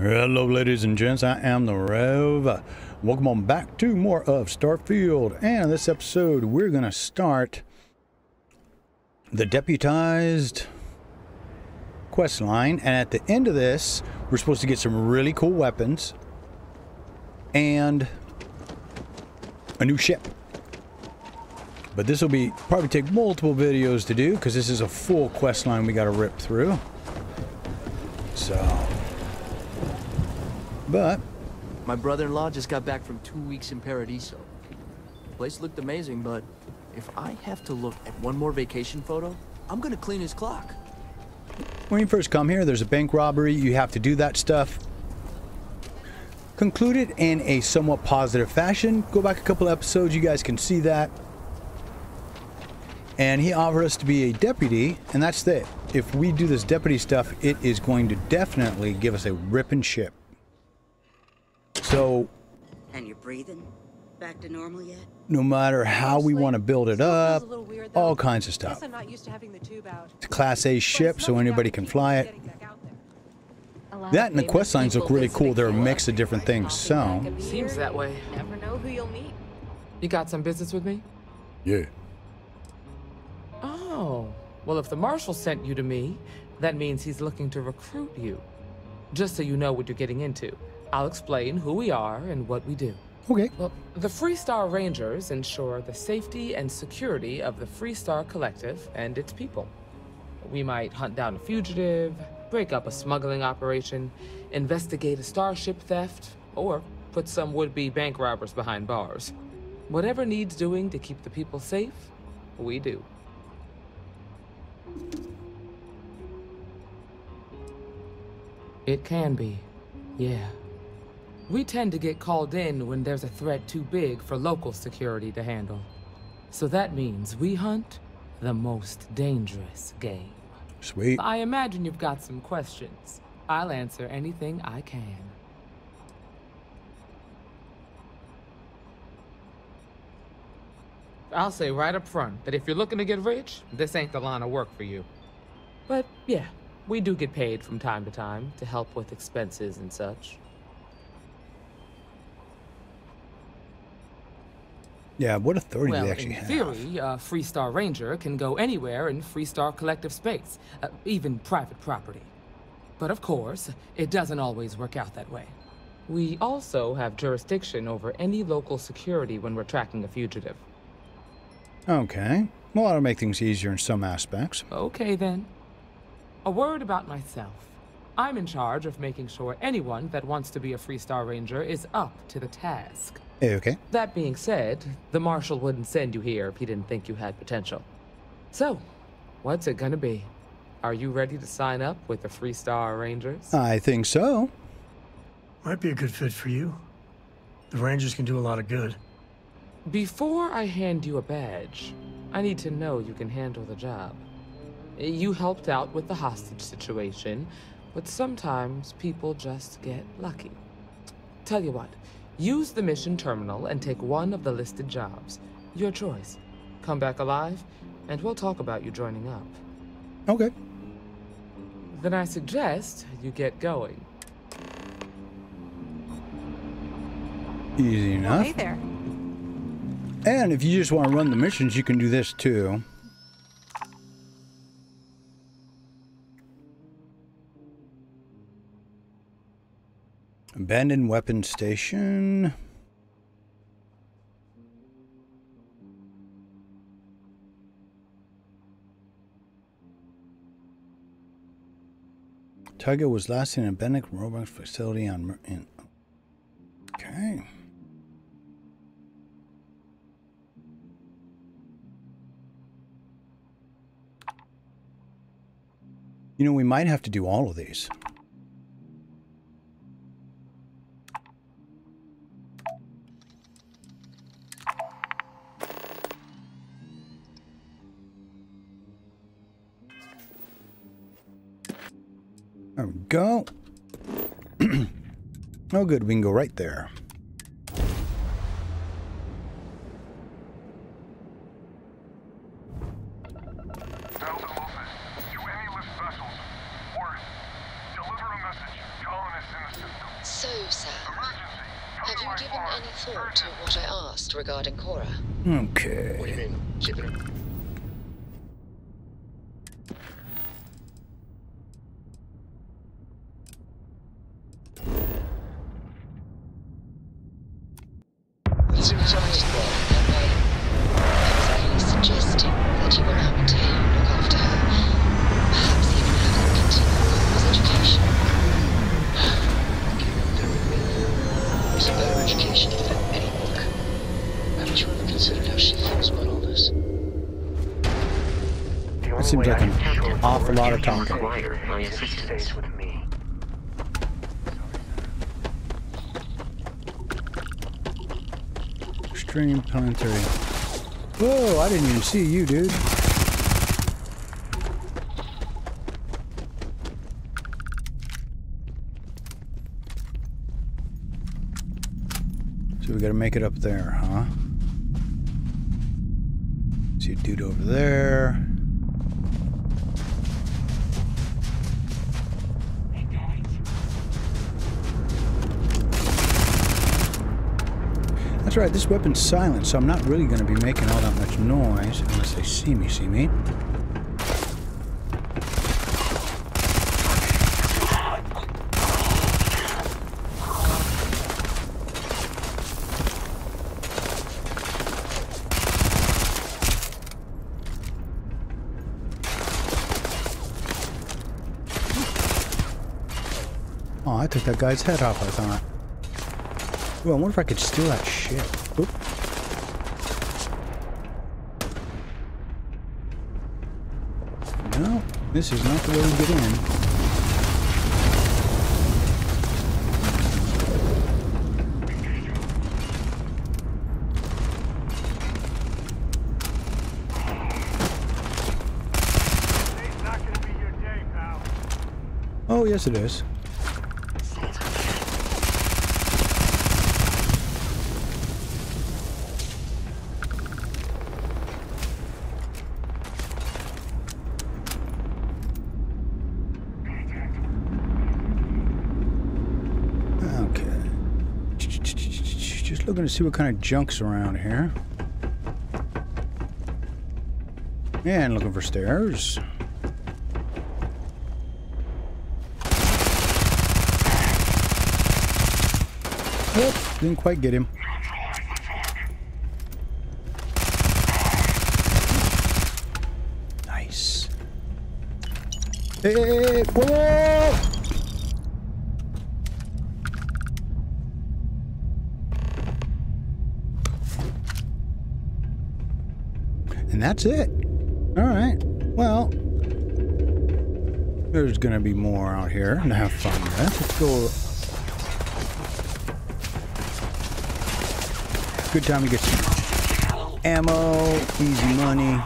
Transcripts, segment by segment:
Hello, ladies and gents. I am the Rev. Welcome on back to more of Starfield. And in this episode, we're going to start the deputized quest line. And at the end of this, we're supposed to get some really cool weapons and a new ship. But this will be probably take multiple videos to do because this is a full quest line we got to rip through. So but my brother-in-law just got back from two weeks in Paradiso. The place looked amazing, but if I have to look at one more vacation photo, I'm gonna clean his clock. When you first come here, there's a bank robbery. You have to do that stuff. Concluded in a somewhat positive fashion. Go back a couple episodes, you guys can see that. And he offered us to be a deputy, and that's it. If we do this deputy stuff, it is going to definitely give us a ripping ship. So. And you're breathing? Back to normal yet? No matter how we want to build it up, all kinds of stuff. It's a Class A ship, so anybody can fly it. That and the quest lines look really cool. They're a mix of different things, so. Seems that way. Never know who you'll meet. You got some business with me? Yeah. Oh. Well, if the marshal sent you to me, that means he's looking to recruit you. Just so you know what you're getting into. I'll explain who we are and what we do. Okay. Well, the Freestar Rangers ensure the safety and security of the Freestar Collective and its people. We might hunt down a fugitive, break up a smuggling operation, investigate a starship theft, or put some would-be bank robbers behind bars. Whatever needs doing to keep the people safe, we do. It can be, yeah. We tend to get called in when there's a threat too big for local security to handle. So that means we hunt the most dangerous game. Sweet. I imagine you've got some questions. I'll answer anything I can. I'll say right up front that if you're looking to get rich, this ain't the line of work for you. But yeah, we do get paid from time to time to help with expenses and such. Yeah, what authority well, do they actually have? in have? theory, a Freestar Ranger can go anywhere in Freestar Collective space, uh, even private property. But of course, it doesn't always work out that way. We also have jurisdiction over any local security when we're tracking a fugitive. Okay. Well, that'll make things easier in some aspects. Okay, then. A word about myself. I'm in charge of making sure anyone that wants to be a Freestar Ranger is up to the task. Eh, okay. That being said, the Marshal wouldn't send you here if he didn't think you had potential. So, what's it gonna be? Are you ready to sign up with the Freestar Rangers? I think so. Might be a good fit for you. The Rangers can do a lot of good. Before I hand you a badge, I need to know you can handle the job. You helped out with the hostage situation, but sometimes people just get lucky. Tell you what, Use the mission terminal and take one of the listed jobs. Your choice. Come back alive, and we'll talk about you joining up. Okay. Then I suggest you get going. Easy enough. Oh, hey there. And if you just want to run the missions, you can do this too. Abandoned weapon station. Tiger was last in a abandoned robot facility on. In, okay. You know, we might have to do all of these. Go. oh, good. We can go right there. So, Sam, have you given any thought to what I asked regarding Cora? Okay. What do you mean? Keeping her? Suggesting that you look after her. Perhaps even have continue education. It's a seems like an awful lot of talking. Extreme planetary. Whoa, I didn't even see you, dude. So we gotta make it up there, huh? See a dude over there. That's right, this weapon's silent, so I'm not really going to be making all that much noise unless they see me, see me? Oh, I took that guy's head off, I thought. Well, I wonder if I could steal that shit. Oop. No, this is not the way to get in. Oh, yes it is. Okay. Just to see what kind of junk's around here. And looking for stairs. Yep, didn't quite get him. Nice. Hey, hey, hey, hey, whoa, whoa, whoa! And that's it. All right. Well, there's going to be more out here to have fun with. Let's go. Good time to get some ammo, easy money.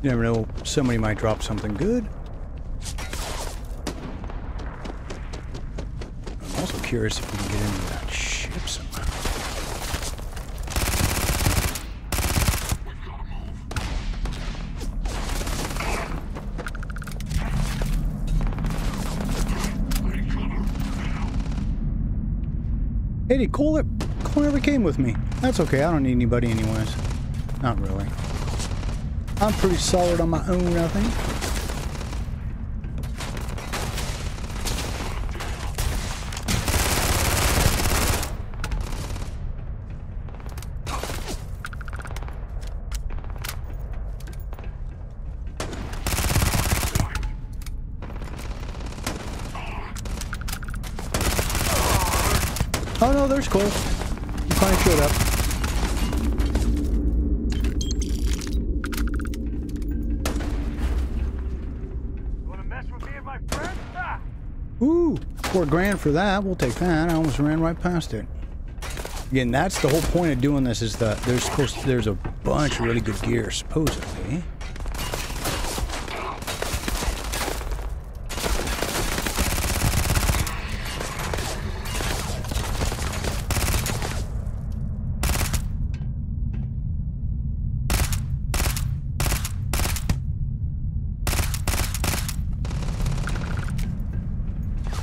You never know, somebody might drop something good. I'm also curious if we can get into that ship somehow. Hey, never came with me. That's okay, I don't need anybody anyways. Not really. I'm pretty solid on my own, I think. Oh no, there's Cole. He finally showed up. Wanna mess with me and my friends? Ah! Ooh, four grand for that. We'll take that. I almost ran right past it. Again, that's the whole point of doing this is that there's supposed to, there's a bunch of really good gear supposedly.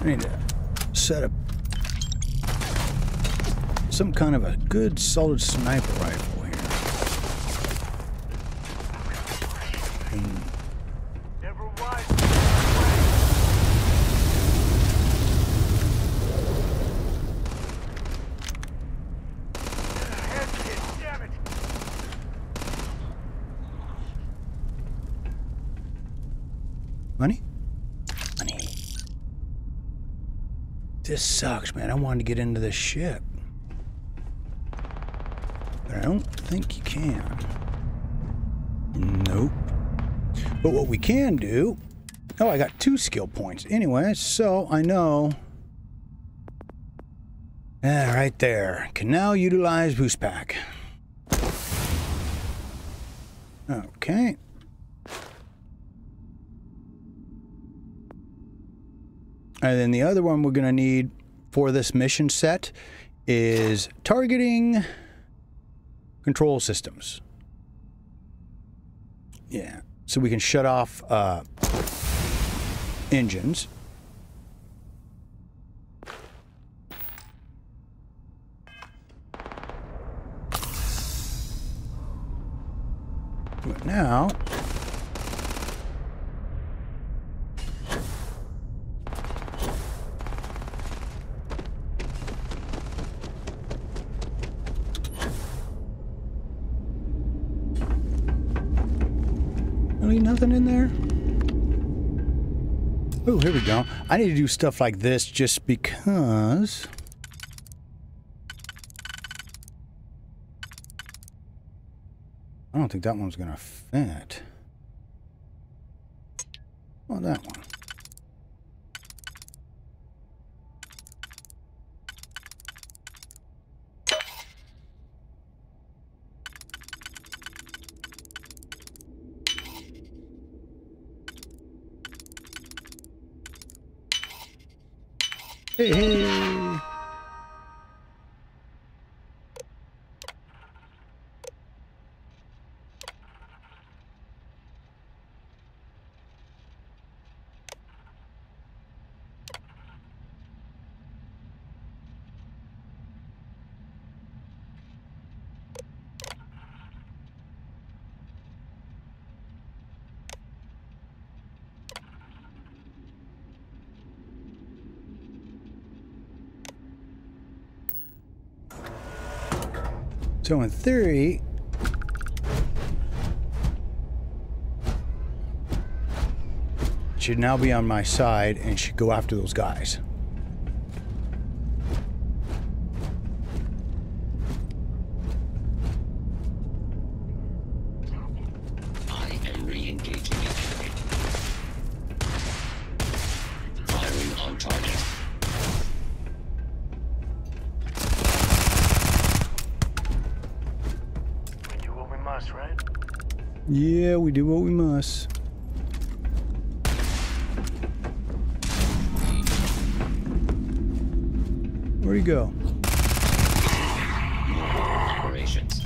I need to set up some kind of a good solid sniper rifle here. Money? Money. This sucks, man. I wanted to get into this ship. Don't think you can. Nope. But what we can do... Oh, I got two skill points. Anyway, so I know... Ah, right there. Can now utilize boost pack. Okay. And then the other one we're going to need for this mission set is targeting control systems. Yeah. So we can shut off uh, engines. But now Nothing in there? Oh, here we go. I need to do stuff like this just because... I don't think that one's going to fit. Well, that one. Hey, hey. So in theory, should now be on my side and should go after those guys. Yeah, we do what we must. Where'd he go? Operations.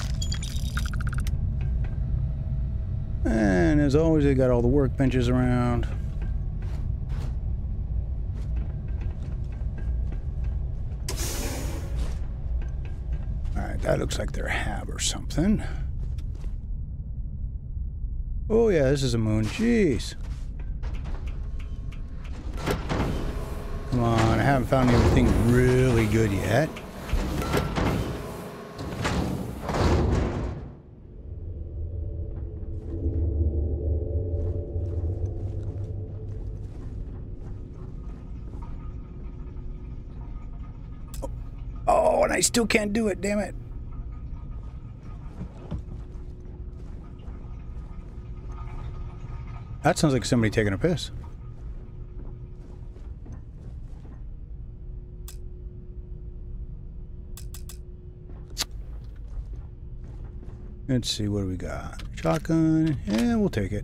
And as always, they got all the workbenches around. Alright, that looks like their hab or something. Oh yeah, this is a moon. Jeez. Come on, I haven't found anything really good yet. Oh, and I still can't do it, damn it. That sounds like somebody taking a piss. Let's see, what do we got? Shotgun. Yeah, we'll take it.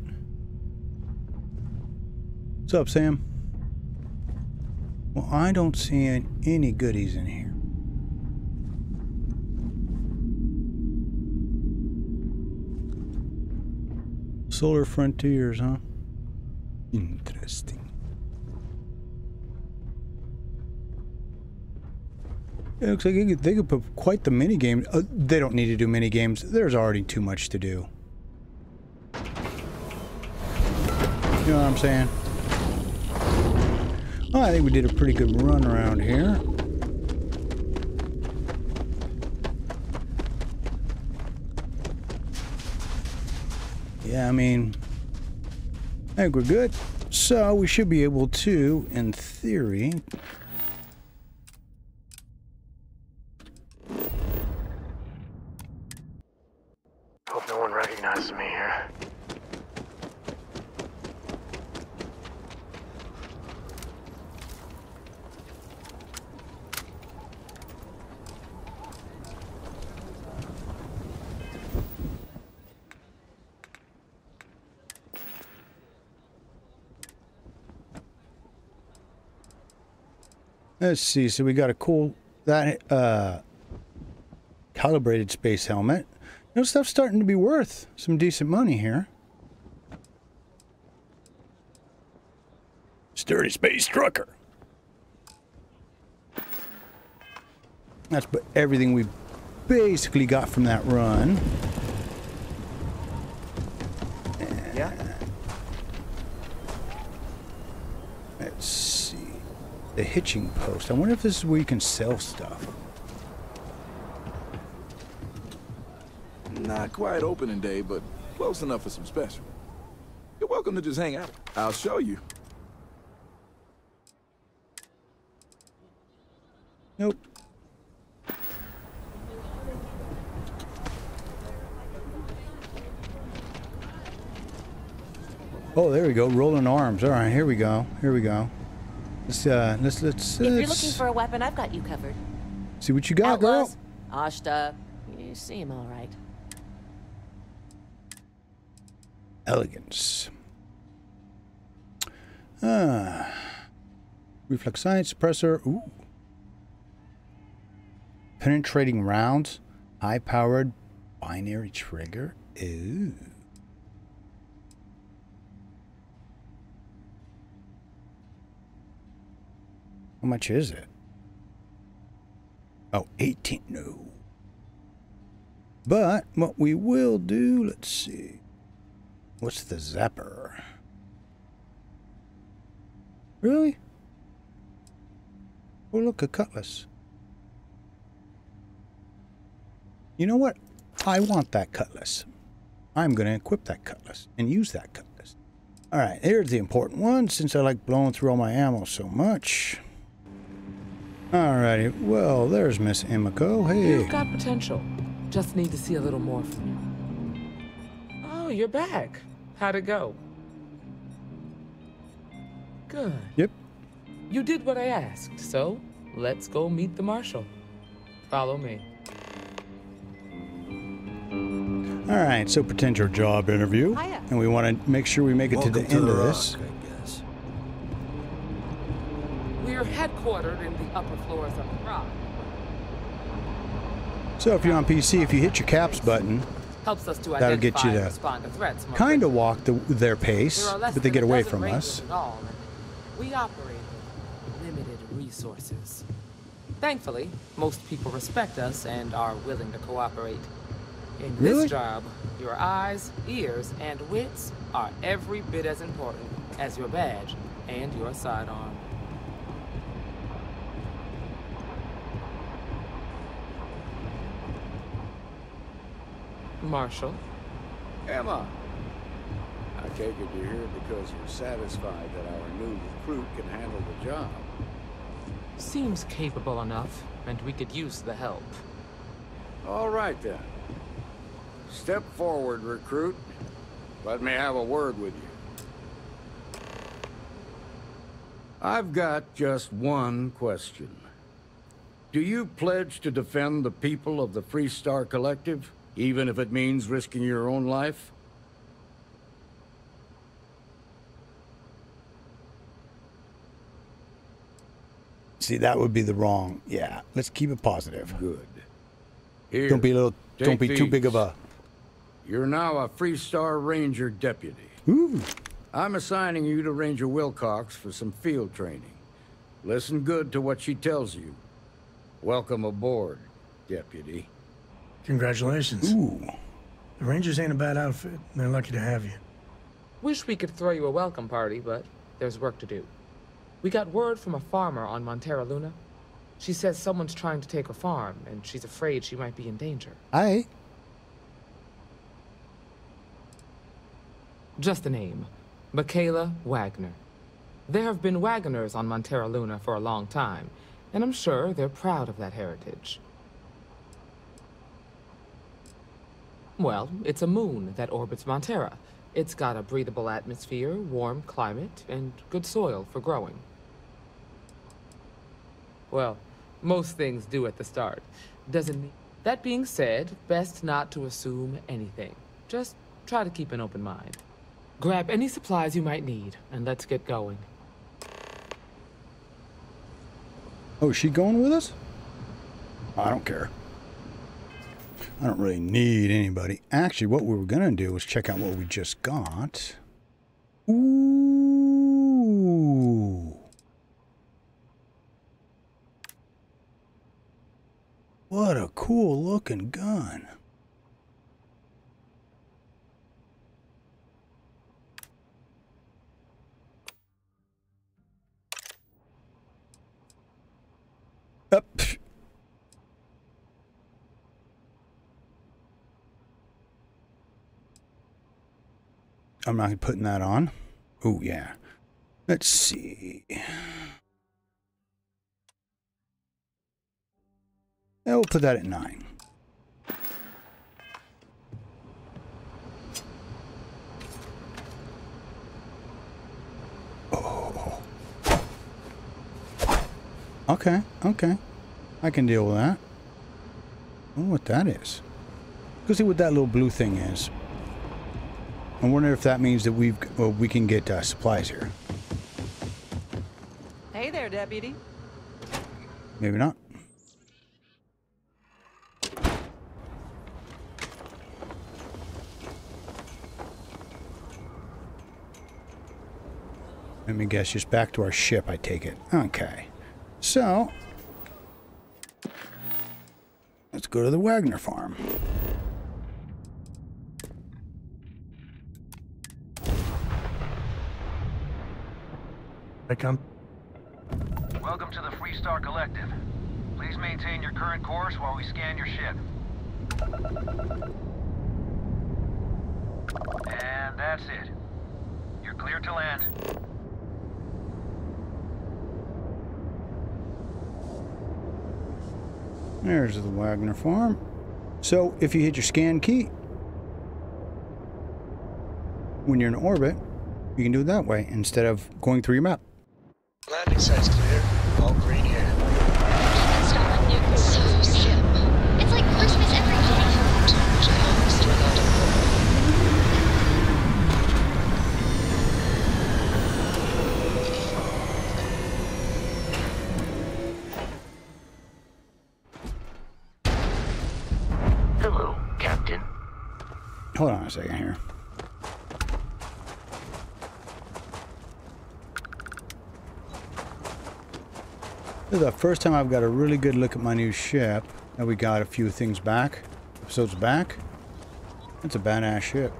What's up, Sam? Well, I don't see any goodies in here. Solar Frontiers, huh? Interesting. It looks like they could, put quite the mini game. Uh, they don't need to do mini games. There's already too much to do. You know what I'm saying? Well, I think we did a pretty good run around here. Yeah, I mean, I think we're good. So we should be able to, in theory, Hope no one recognizes me here. Let's see. So we got a cool that uh, calibrated space helmet. You know, stuff's starting to be worth some decent money here. Sturdy space trucker. That's everything we basically got from that run. The hitching post. I wonder if this is where you can sell stuff. Not quite opening day, but close enough for some special. You're welcome to just hang out. I'll show you. Nope. Oh, there we go. Rowland Arms. All right, here we go. Here we go. Let's uh, let's let's, If you're looking for a weapon, I've got you covered. see what you got, girl. Outlaws, Ashta, you seem all right. Elegance. Ah. Reflex sight, suppressor. Ooh. Penetrating rounds. High powered binary trigger. Ooh. How much is it? Oh, 18. No. But what we will do, let's see. What's the zapper? Really? Oh, look, a cutlass. You know what? I want that cutlass. I'm going to equip that cutlass and use that cutlass. All right, here's the important one since I like blowing through all my ammo so much. Alrighty, well, there's Miss Emiko. Hey. You've got potential. Just need to see a little more from you. Oh, you're back. How'd it go? Good. Yep. You did what I asked, so let's go meet the marshal. Follow me. All right, so potential job interview. Hiya. And we want to make sure we make it to the end of this. We're in the upper floors of the rock. So if you're on PC, if you hit your caps button, Helps us to That'll get you to respond to threats. more kind of walk the, their pace, There are less but they get away from us. all, we operate with limited resources. Thankfully, most people respect us and are willing to cooperate. In Really? this job, your eyes, ears, and wits are every bit as important as your badge and your sidearm. Marshall, Emma! I take it you're here because you're satisfied that our new recruit can handle the job. seems capable enough, and we could use the help. All right then. Step forward, recruit. Let me have a word with you. I've got just one question. Do you pledge to defend the people of the Freestar Collective, even if it means risking your own life? See, that would be the wrong. Yeah, let's keep it positive. Good. Here, Don't be a little. Don't be too big of a. You're now a Freestar Ranger deputy. Ooh. I'm assigning you to Ranger Wilcox for some field training. Listen good to what she tells you. Welcome aboard, Deputy. Congratulations. Ooh. The Rangers ain't a bad outfit. and They're lucky to have you. Wish we could throw you a welcome party, but there's work to do. We got word from a farmer on Montara Luna. She says someone's trying to take her farm, and she's afraid she might be in danger. I. Just the name. Mikaela Waggoner. There have been Waggoners on Montara Luna for a long time, and I'm sure they're proud of that heritage. Well, it's a moon that orbits Montara. It's got a breathable atmosphere, warm climate, and good soil for growing. Well, most things do at the start. Doesn't mean... That being said, best not to assume anything. Just try to keep an open mind. Grab any supplies you might need, and let's get going. Oh, is she going with us? I don't care. I don't really need anybody. Actually, what we were going to do was check out what we just got. Ooh. What a cool looking gun. Up. I'm not putting that on. Oh, yeah. Let's see. Yeah, we'll put that at nine. Oh. Okay, okay. I can deal with that. I wonder what that is. Go see what that little blue thing is. I wonder if that means that we've well, we can get uh, supplies here. Hey there, deputy. Maybe not. Let me guess, just back to our ship, I take it. Okay. So, let's go to the Waggoner farm. I come. Welcome to the Freestar Collective. Please maintain your current course while we scan your ship. And that's it. You're clear to land. There's the Waggoner farm. So, if you hit your scan key, when you're in orbit, you can do it that way instead of going through your map. Landing site's clear. All green here. So sim. It's like Christmas every day. Still not on board. Hello, Captain. Hold on a second here. This is the first time I've got a really good look at my new ship. Now we got a few things back, episodes back. That's a badass ship.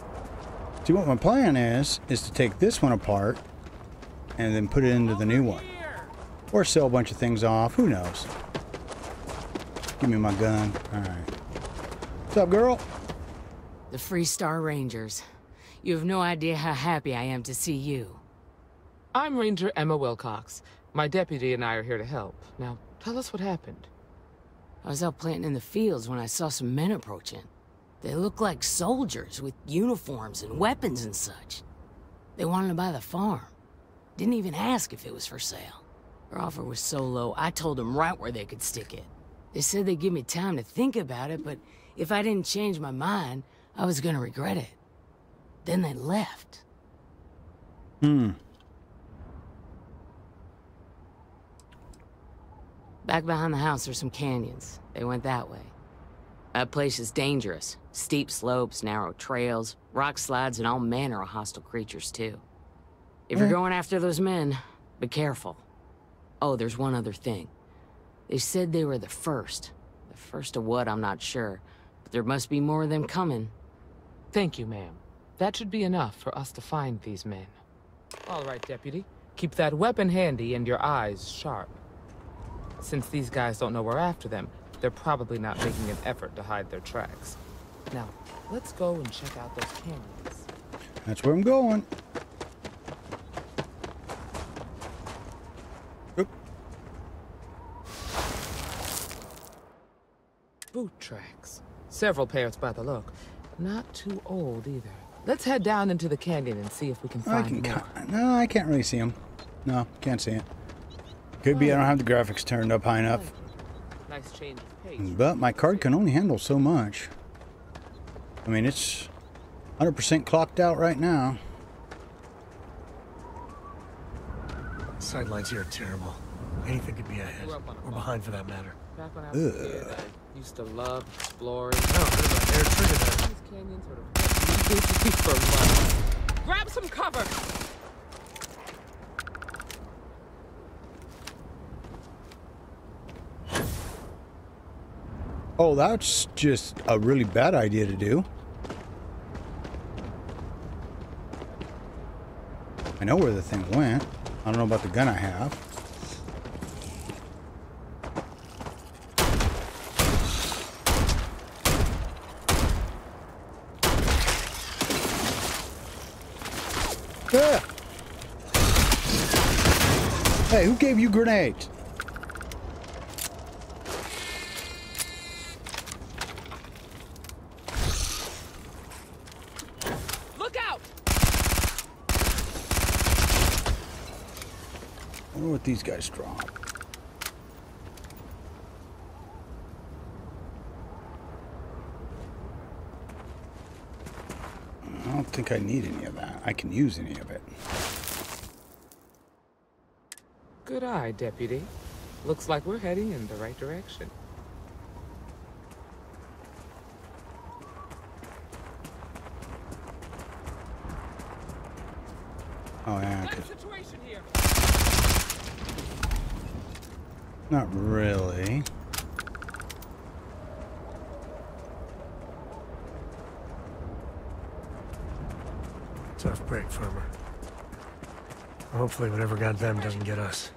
See, what my plan is, is to take this one apart and then put it into the new one. Or sell a bunch of things off, who knows. Give me my gun. Alright. What's up, girl? The Freestar Rangers. You have no idea how happy I am to see you. I'm Ranger Emma Wilcox. My deputy and I are here to help. Now, tell us what happened. I was out planting in the fields when I saw some men approaching. They looked like soldiers with uniforms and weapons and such. They wanted to buy the farm. Didn't even ask if it was for sale. Their offer was so low, I told them right where they could stick it. They said they'd give me time to think about it, but if I didn't change my mind, I was gonna regret it. Then they left. Hmm. Back behind the house are some canyons. They went that way. That place is dangerous. Steep slopes, narrow trails, rock slides, and all manner of hostile creatures, too. If you're Mm. going after those men, be careful. Oh, there's one other thing. They said they were the first. The first of what, I'm not sure. But there must be more of them coming. Thank you, ma'am. That should be enough for us to find these men. All right, Deputy. Keep that weapon handy and your eyes sharp. Since these guys don't know we're after them, they're probably not making an effort to hide their tracks. Now, let's go and check out those canyons. That's where I'm going. Oop. Boot tracks. Several pairs by the look. Not too old either. Let's head down into the canyon and see if we can I find can. more. No, I can't really see them. No, can't see it. Could be I don't have the graphics turned up high enough. Nice change of pace. But my card can only handle so much. I mean, it's 100% clocked out right now. Sidelines here are terrible. Anything could be ahead. Or behind for that matter. Back when I was a kid, I used to love exploring. No, they're trigger that. These canyons sort of for money. Grab some cover! Oh, that's just a really bad idea to do. I know where the thing went. I don't know about the gun I have. Yeah. Hey, who gave you grenades? Look out! I wonder what these guys drop. I don't think I need any of that. I can use any of it. Good eye, Deputy. Looks like we're heading in the right direction. Oh yeah, Got a 'cause- situation here. Not really. Tough break, farmer. Hopefully whatever got them doesn't get us.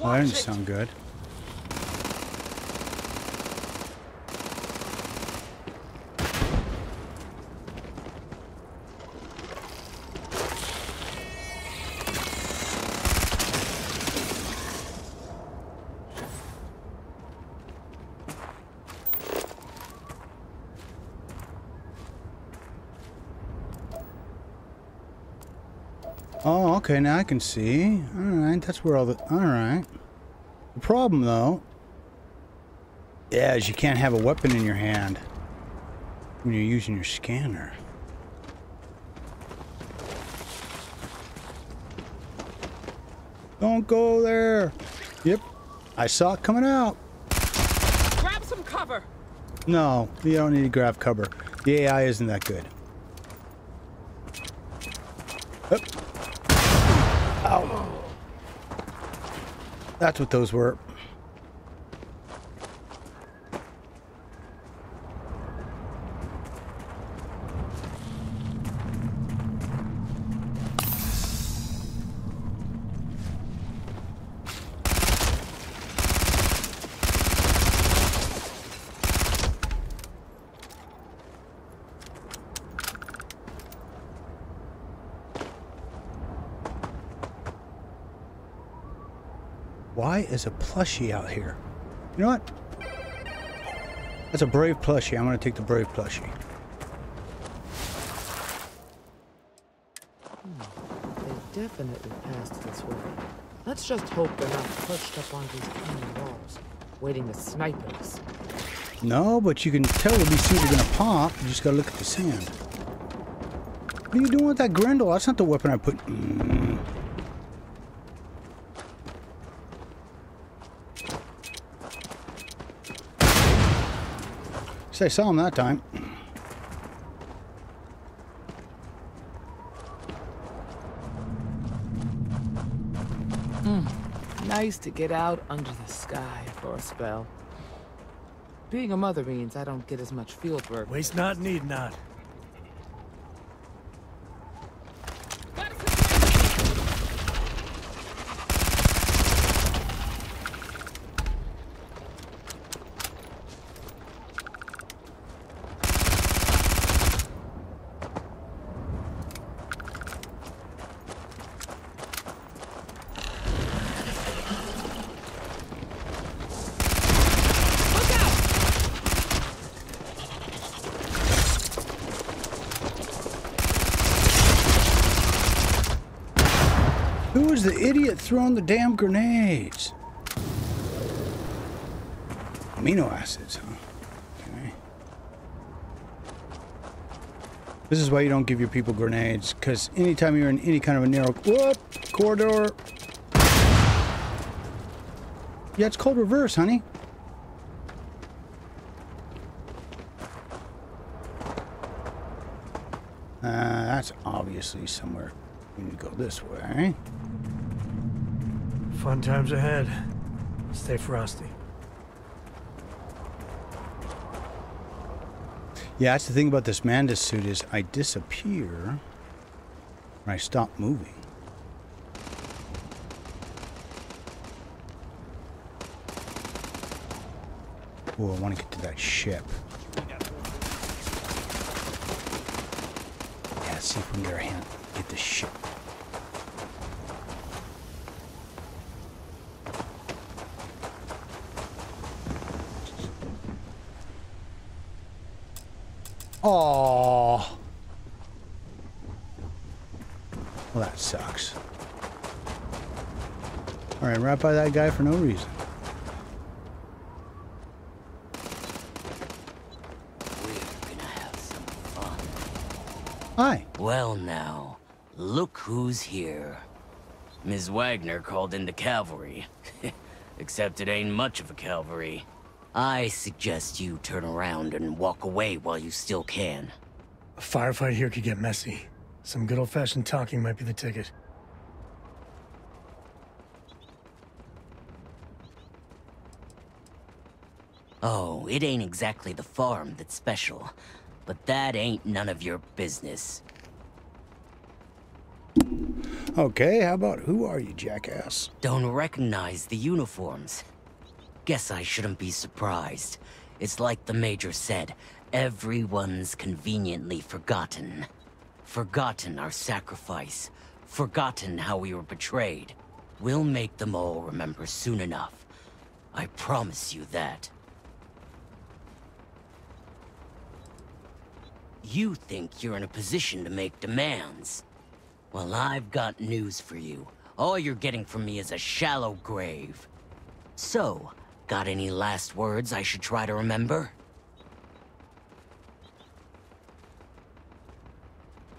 Oh, that didn't sound good. Oh, okay, now I can see. Alright, that's where all the... Alright. The problem, though, yeah, is you can't have a weapon in your hand when you're using your scanner. Don't go there. Yep, I saw it coming out. Grab some cover! No, you don't need to grab cover. The AI isn't that good. Oop. That's what those were. Why is a plushie out here? You know what? That's a brave plushie. I'm gonna take the brave plushie. They definitely passed this way. Let's just hope they're not perched up on these canyon walls, waiting to snipe us. No, but you can tell when these things are gonna pop. You just gotta look at the sand. What are you doing with that Grendel? That's not the weapon I put. Mm. Guess I saw him that time. Hmm. Nice to get out under the sky for a spell. Being a mother means I don't get as much field work. Waste not, need not. Who was the idiot throwing the damn grenades? Amino acids, huh? Okay. This is why you don't give your people grenades, because anytime you're in any kind of a narrow whoop, corridor. Yeah, it's called reverse, honey. Uh, that's obviously somewhere we need to go this way. Fun times ahead. Stay frosty. Yeah, that's the thing about this Mantis suit is I disappear when I stop moving. Oh, I want to get to that ship. Yeah, see if we can get our hand, get the ship. Oh. Well, that sucks. All right, right by that guy for no reason. Hi. Well now, look who's here. Ms. Waggoner called in the cavalry. Except it ain't much of a cavalry. I suggest you turn around and walk away while you still can. A firefight here could get messy. Some good old-fashioned talking might be the ticket. Oh, it ain't exactly the farm that's special. But that ain't none of your business. Okay, how about who are you, jackass? Don't recognize the uniforms. Guess I shouldn't be surprised. It's like the Major said, everyone's conveniently forgotten. Forgotten our sacrifice. Forgotten how we were betrayed. We'll make them all remember soon enough. I promise you that. You think you're in a position to make demands. Well, I've got news for you. All you're getting from me is a shallow grave. So, got any last words I should try to remember?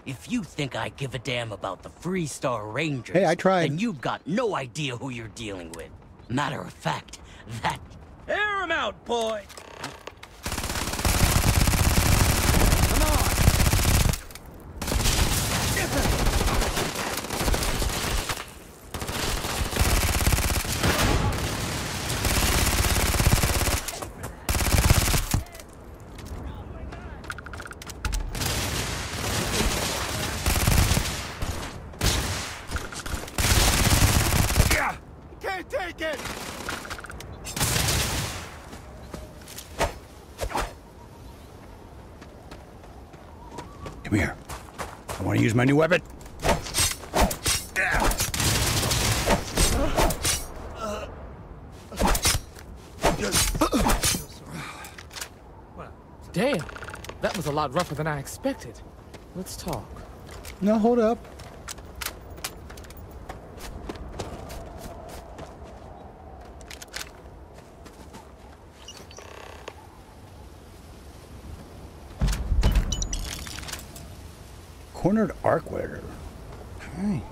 If you think I give a damn about the Freestar Rangers, Hey, I tried. then you've got no idea who you're dealing with. Matter of fact, that... Air him out, boy! Can't take it! Come here. I want to use my new weapon. Damn, that was a lot rougher than I expected. Let's talk. No, hold up. Cornered arc welder. Okay.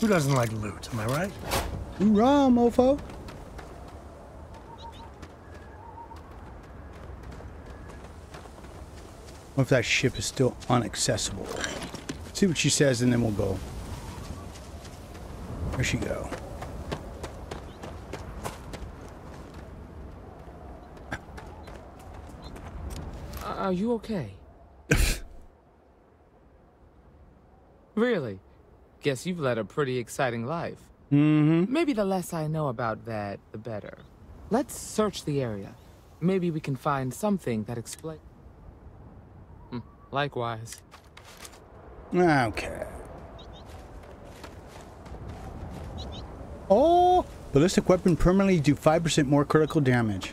Who doesn't like loot, am I right? Hoorah, mofo. What if that ship is still unaccessible? See what she says and then we'll go. Where'd she go? Uh, Are you okay? really? Guess you've led a pretty exciting life. Mm-hmm. Maybe the less I know about that, the better. Let's search the area. Maybe we can find something that explains... Likewise. Okay. Oh! Ballistic weapon permanently do 5% more critical damage.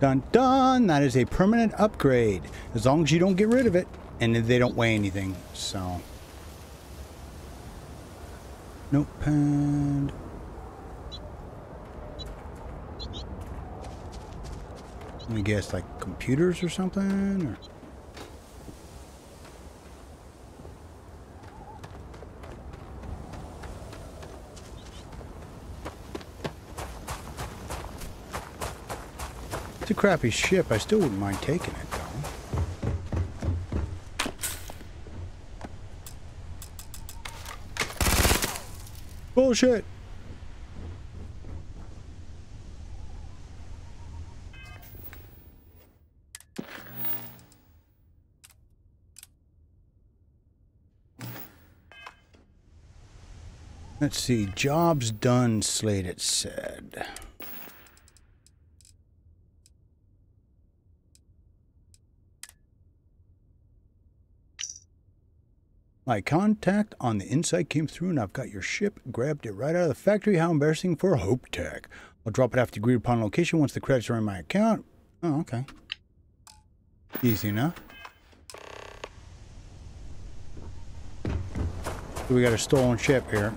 Dun dun! That is a permanent upgrade. As long as you don't get rid of it. And they don't weigh anything, so... Notepad... Me guess, like computers or something? Or... crappy ship. I still wouldn't mind taking it, though. Bullshit! Let's see. Jobs done, Slate it said. My contact on the inside came through and I've got your ship. Grabbed it right out of the factory. How embarrassing for HopeTech. I'll drop it after agreed upon location once the credits are in my account. Oh, okay. Easy enough. So we got a stolen ship here.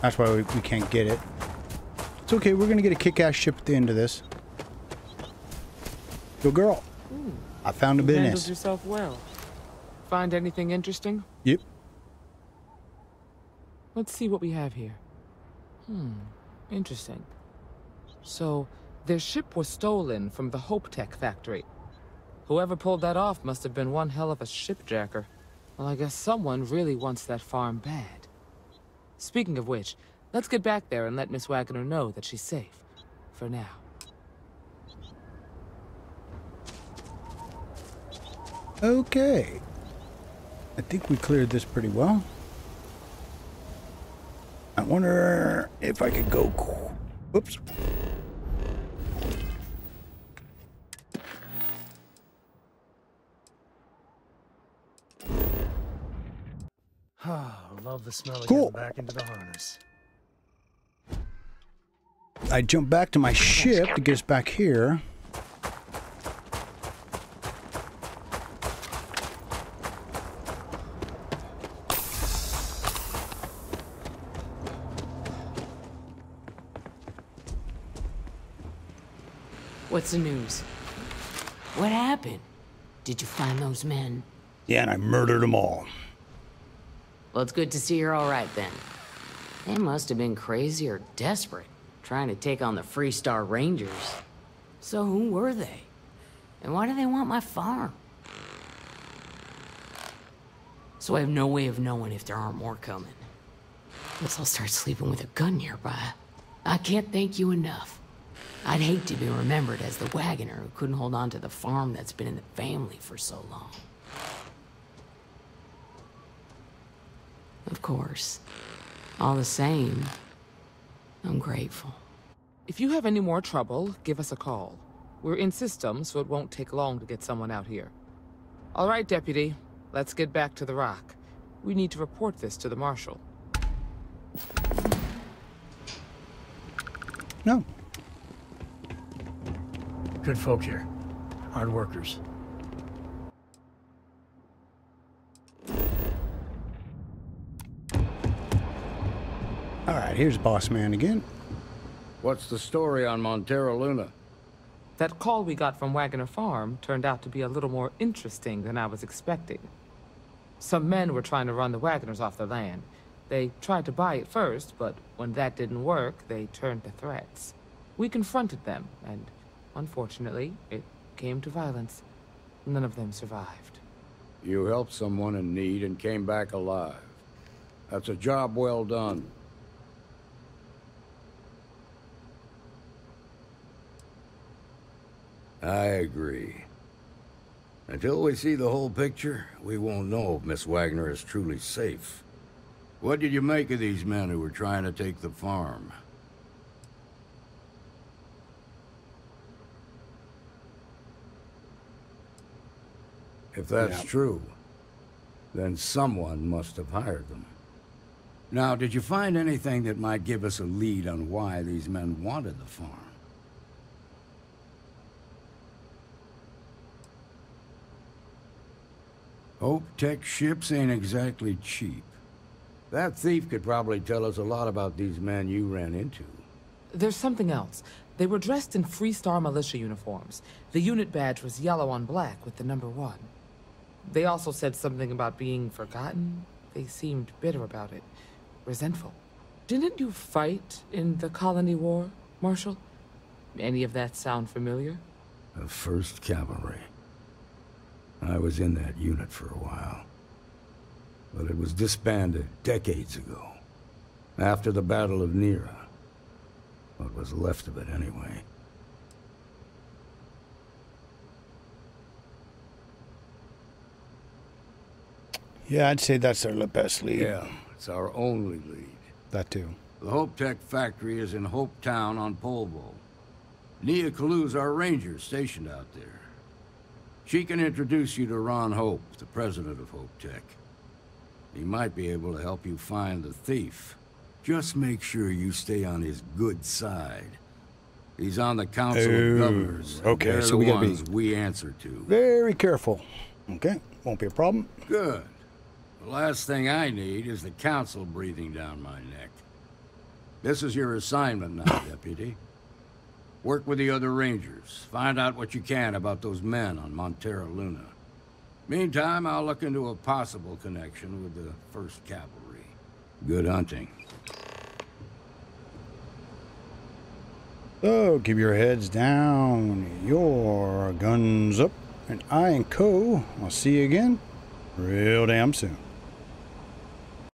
That's why we, we can't get it. It's okay. We're going to get a kick-ass ship at the end of this. Good girl. Ooh, I found a you business. handled yourself well. Find anything interesting? Yep. Let's see what we have here. Hmm, interesting. So, their ship was stolen from the HopeTech factory. Whoever pulled that off must have been one hell of a shipjacker. Well, I guess someone really wants that farm bad. Speaking of which, let's get back there and let Miss Waggoner know that she's safe. For now. Okay. I think we cleared this pretty well. I wonder if I could go... Whoops. Ah, love the smell of Cool. getting back into the harness. I jump back to my ship to get us back here. What's the news? What happened? Did you find those men? Yeah, and I murdered them all. Well, it's good to see you're all right then. They must have been crazy or desperate, trying to take on the Freestar Rangers. So who were they? And why do they want my farm? So I have no way of knowing if there aren't more coming. Guess I'll start sleeping with a gun nearby. I can't thank you enough. I'd hate to be remembered as the Waggoner who couldn't hold on to the farm that's been in the family for so long. Of course. All the same, I'm grateful. If you have any more trouble, give us a call. We're in system, so it won't take long to get someone out here. All right, Deputy. Let's get back to the rock. We need to report this to the Marshal. No. Good folk here. Hard workers. All right, here's Boss Man again. What's the story on Montara Luna? That call we got from Waggoner Farm turned out to be a little more interesting than I was expecting. Some men were trying to run the Waggoners off their land. They tried to buy it first, but when that didn't work, they turned to threats. We confronted them, and unfortunately, it came to violence. None of them survived. You helped someone in need and came back alive. That's a job well done. I agree. Until we see the whole picture, we won't know if Miss Waggoner is truly safe. What did you make of these men who were trying to take the farm? If that's Yeah. true, then someone must have hired them. Now, did you find anything that might give us a lead on why these men wanted the farm? Hope Tech ships ain't exactly cheap. That thief could probably tell us a lot about these men you ran into. There's something else. They were dressed in Freestar militia uniforms. The unit badge was yellow on black with the number one. They also said something about being forgotten. They seemed bitter about it, resentful. Didn't you fight in the Colony War, Marshal? Any of that sound familiar? The 1st Cavalry. I was in that unit for a while. But it was disbanded decades ago. After the Battle of Niira. What was left of it, anyway. Yeah, I'd say that's our best lead. Yeah, it's our only lead. That too. The HopeTech factory is in HopeTown on Polvo. Nia Kalu's our ranger stationed out there. She can introduce you to Ron Hope, the president of HopeTech. He might be able to help you find the thief. Just make sure you stay on his good side. He's on the Council Oh, of Governors. okay, so we gotta be- we answer to. Very careful. Okay, won't be a problem. Good. The last thing I need is the Council breathing down my neck. This is your assignment now, Deputy. Work with the other Rangers. Find out what you can about those men on Montara Luna. Meantime, I'll look into a possible connection with the 1st Cavalry. Good hunting. So keep your heads down, your guns up, and I and Co. I'll see you again real damn soon.